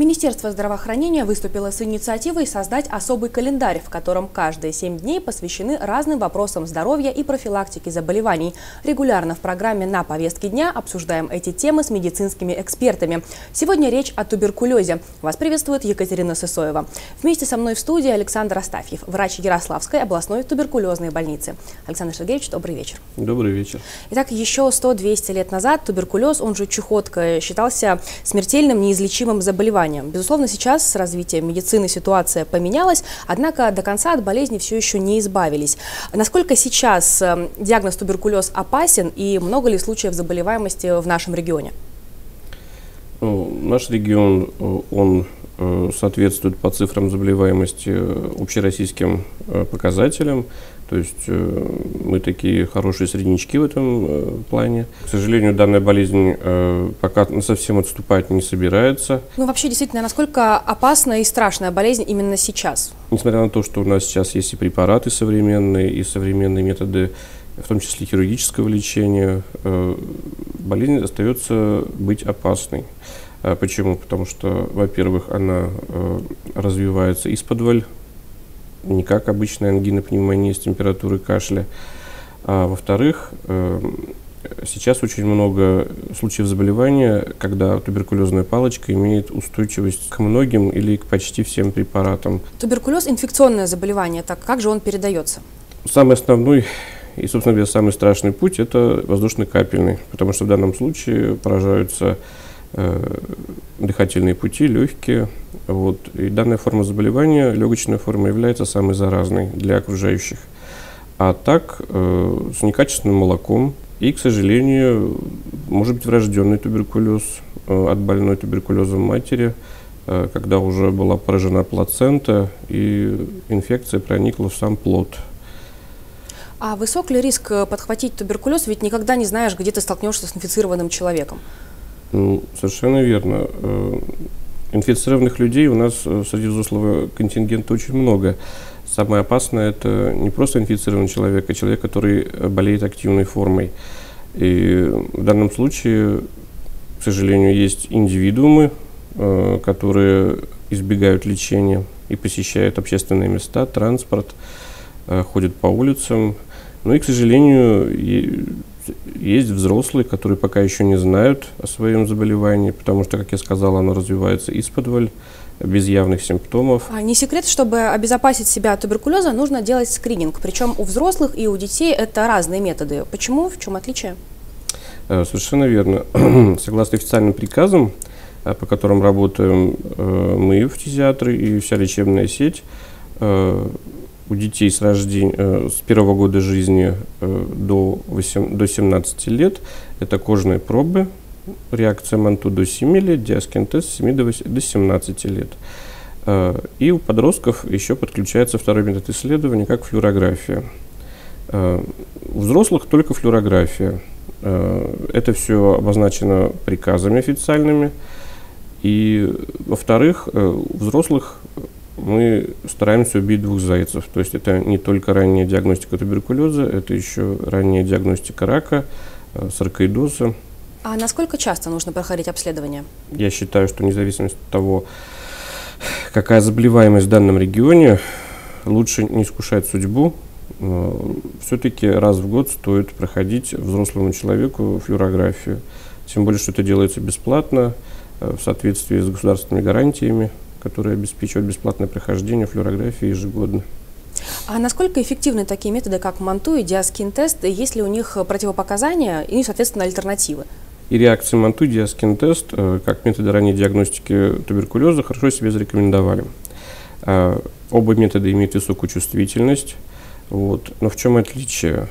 Министерство здравоохранения выступило с инициативой создать особый календарь, в котором каждые семь дней посвящены разным вопросам здоровья и профилактики заболеваний. Регулярно в программе «На повестке дня» обсуждаем эти темы с медицинскими экспертами. Сегодня речь о туберкулезе. Вас приветствует Екатерина Сысоева. Вместе со мной в студии Александр Астафьев, врач Ярославской областной туберкулезной больницы. Александр Сергеевич, добрый вечер. Добрый вечер. Итак, еще 100-200 лет назад туберкулез, он же чехотка, считался смертельным неизлечимым заболеванием заболеванием. Безусловно, сейчас с развитием медицины ситуация поменялась, однако до конца от болезни все еще не избавились. Насколько сейчас э, диагноз туберкулез опасен и много ли случаев заболеваемости в нашем регионе? Ну, наш регион, э, он соответствует по цифрам заболеваемости общероссийским показателям. То есть э, мы такие хорошие среднячки в этом э, плане. К сожалению, данная болезнь э, пока совсем отступать не собирается. Ну вообще, действительно, насколько опасна и страшная болезнь именно сейчас? Несмотря на то, что у нас сейчас есть и препараты современные, и современные методы, в том числе хирургического лечения, болезнь остается быть опасной. Почему? Потому что, во-первых, она развивается из-под не как обычная ангина, пневмония с температурой кашля. А во-вторых, эм, сейчас очень много случаев заболевания, когда туберкулезная палочка имеет устойчивость к многим или к почти всем препаратам. Туберкулез – инфекционное заболевание, так как же он передается? Самый основной и, собственно говоря, самый страшный путь – это воздушно-капельный, потому что в данном случае поражаются э, дыхательные пути, легкие. Вот. И данная форма заболевания, легочная форма, является самой заразной для окружающих. А так, э, с некачественным молоком и, к сожалению, может быть врожденный туберкулез э, от больной туберкулезом матери, э, когда уже была поражена плацента и инфекция проникла в сам плод. А высок ли риск подхватить туберкулез? Ведь никогда не знаешь, где ты столкнешься с инфицированным человеком. Ну, совершенно верно. Э, инфицированных людей у нас э, среди взрослого контингента очень много. Самое опасное – это не просто инфицированный человек, а человек, который болеет активной формой. И в данном случае, к сожалению, есть индивидуумы, э, которые избегают лечения и посещают общественные места, транспорт, ходят по улицам. Ну и, к сожалению, есть взрослые, которые пока еще не знают о своем заболевании, потому что, как я сказал, оно развивается из-под без явных симптомов. А не секрет, чтобы обезопасить себя от туберкулеза, нужно делать скрининг. Причем у взрослых и у детей это разные методы. Почему? В чем отличие? Э, совершенно верно. Согласно официальным приказам, э, по которым работаем э, мы, фтизиатры и вся лечебная сеть, у детей с рождения, э, с первого года жизни э, до, 8, до 17 лет это кожные пробы, реакция МАНТУ до 7 лет, диаскин-тест с 7 до, 8, до 17 лет. Э, и у подростков еще подключается второй метод исследования, как флюорография. У взрослых только флюорография. Это все обозначено приказами официальными. И, во-вторых, у взрослых мы стараемся убить двух зайцев. То есть это не только ранняя диагностика туберкулеза, это еще ранняя диагностика рака, э, саркоидоза. А насколько часто нужно проходить обследование? Я считаю, что независимо от того, какая заболеваемость в данном регионе, лучше не искушать судьбу. Все-таки раз в год стоит проходить взрослому человеку флюорографию. Тем более, что это делается бесплатно, э, в соответствии с государственными гарантиями которые обеспечивают бесплатное прохождение флюорографии ежегодно. А насколько эффективны такие методы, как МАНТУ и диаскин-тест? Есть ли у них противопоказания и, соответственно, альтернативы? И реакции МАНТУ и диаскин-тест, э, как методы ранней диагностики туберкулеза, хорошо себя зарекомендовали. А, оба метода имеют высокую чувствительность. Вот. Но в чем отличие?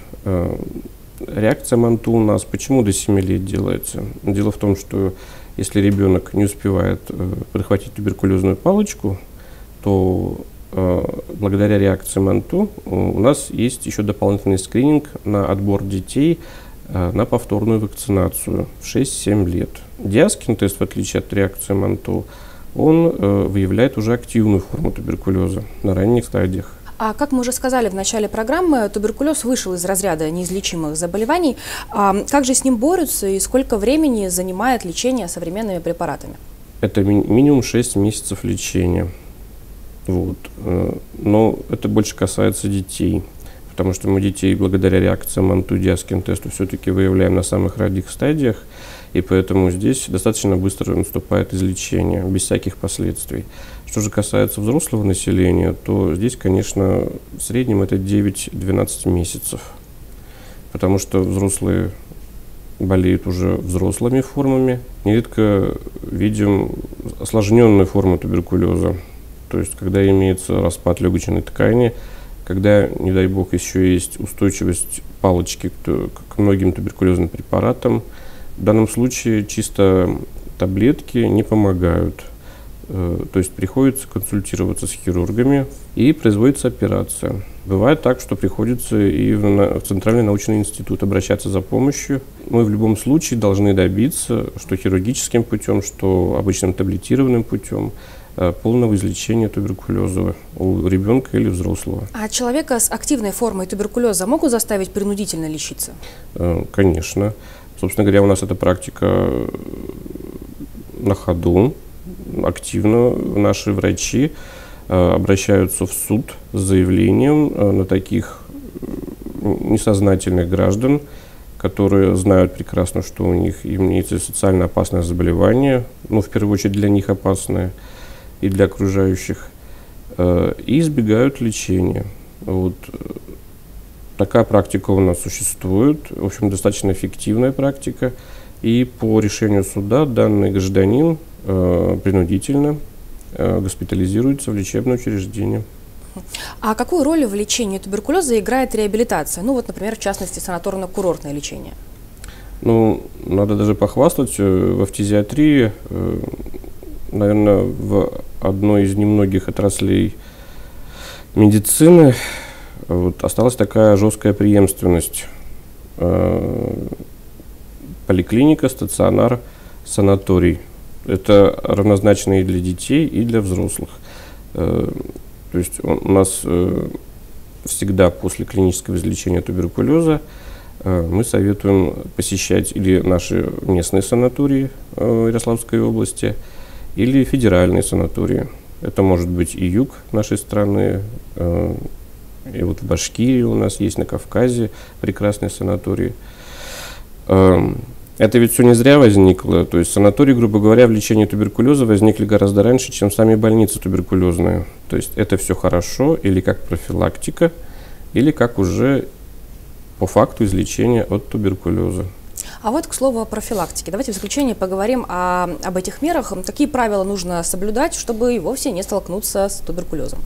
Э, реакция МАНТУ у нас почему до 7 лет делается? Дело в том, что если ребенок не успевает э, прихватить туберкулезную палочку, то э, благодаря реакции МАНТУ у нас есть еще дополнительный скрининг на отбор детей э, на повторную вакцинацию в 6-7 лет. Диаскинтест, в отличие от реакции МАНТУ, он э, выявляет уже активную форму туберкулеза на ранних стадиях. А как мы уже сказали в начале программы, туберкулез вышел из разряда неизлечимых заболеваний. А как же с ним борются и сколько времени занимает лечение современными препаратами? это ми- минимум 6 месяцев лечения. Вот. Э, но это больше касается детей, потому что мы детей благодаря реакциям антудиаскин тесту все-таки выявляем на самых ранних стадиях, и поэтому здесь достаточно быстро наступает излечение, без всяких последствий. Что же касается взрослого населения, то здесь, конечно, в среднем это 9-12 месяцев, потому что взрослые болеют уже взрослыми формами. Нередко видим осложненную форму туберкулеза, то есть когда имеется распад легочной ткани, когда, не дай бог, еще есть устойчивость палочки к, к многим туберкулезным препаратам. В данном случае чисто таблетки не помогают. Э, то есть приходится консультироваться с хирургами и производится операция. Бывает так, что приходится и в Центральный научный институт обращаться за помощью. Мы в любом случае должны добиться, что хирургическим путем, что обычным таблетированным путем, э, полного излечения туберкулеза у ребенка или взрослого. А человека с активной формой туберкулеза могут заставить принудительно лечиться? Э, конечно. Собственно говоря, у нас эта практика на ходу активно наши врачи э, обращаются в суд с заявлением э, на таких э, несознательных граждан, которые знают прекрасно, что у них имеется социально опасное заболевание, ну, в первую очередь для них опасное и для окружающих, и избегают лечения. Вот. Такая практика у нас существует, в общем, достаточно эффективная практика. И по решению суда данный гражданин э, принудительно э, госпитализируется в лечебное учреждение. А какую роль в лечении туберкулеза играет реабилитация? Ну вот, например, в частности, санаторно-курортное лечение. Ну, надо даже похвастать, э, в фтизиатрии, э, наверное, в одной из немногих отраслей медицины вот, осталась такая жесткая преемственность поликлиника, стационар, санаторий. Это равнозначно и для детей, и для взрослых. Э, то есть у нас э, всегда после клинического излечения туберкулеза э, мы советуем посещать или наши местные санатории Ярославской области, или федеральные санатории. Это может быть и юг нашей страны, и вот в Башкирии у нас есть, на Кавказе прекрасные санатории. Эм, это ведь все не зря возникло. То есть санатории, грубо говоря, в лечении туберкулеза возникли гораздо раньше, чем сами больницы туберкулезные. То есть это все хорошо или как профилактика, или как уже по факту излечения от туберкулеза. А вот к слову о профилактике. Давайте в заключение поговорим о, об этих мерах. Какие правила нужно соблюдать, чтобы и вовсе не столкнуться с туберкулезом?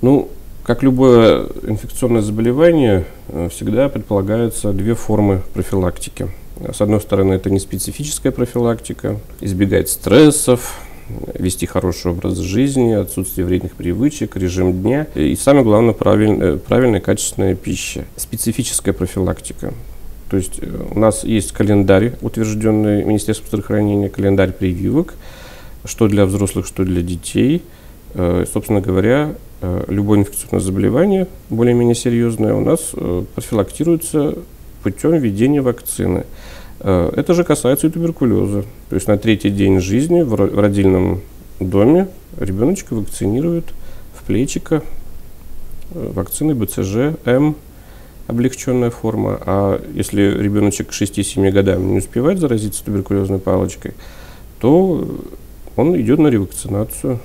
Ну, как любое инфекционное заболевание, э, всегда предполагаются две формы профилактики. С одной стороны, это не специфическая профилактика, избегать стрессов, вести хороший образ жизни, отсутствие вредных привычек, режим дня и самое главное правильная, правильная качественная пища. Специфическая профилактика. То есть э, у нас есть календарь, утвержденный Министерством здравоохранения, календарь прививок, что для взрослых, что для детей. Э, собственно говоря, э, любое инфекционное заболевание, более-менее серьезное, у нас профилактируется путем введения вакцины. Э, это же касается и туберкулеза. То есть на третий день жизни в родильном доме ребеночка вакцинируют в плечико э, вакцины БЦЖ М, облегченная форма. А если ребеночек к 6-7 годам не успевает заразиться туберкулезной палочкой, то он идет на ревакцинацию.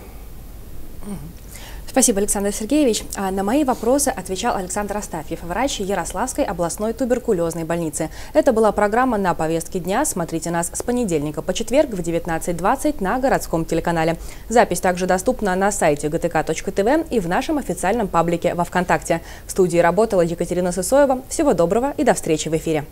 Спасибо, Александр Сергеевич. А на мои вопросы отвечал Александр Астафьев, врач Ярославской областной туберкулезной больницы. Это была программа «На повестке дня». Смотрите нас с понедельника по четверг в 19.20 на городском телеканале. Запись также доступна на сайте gtk.tv и в нашем официальном паблике во Вконтакте. В студии работала Екатерина Сысоева. Всего доброго и до встречи в эфире.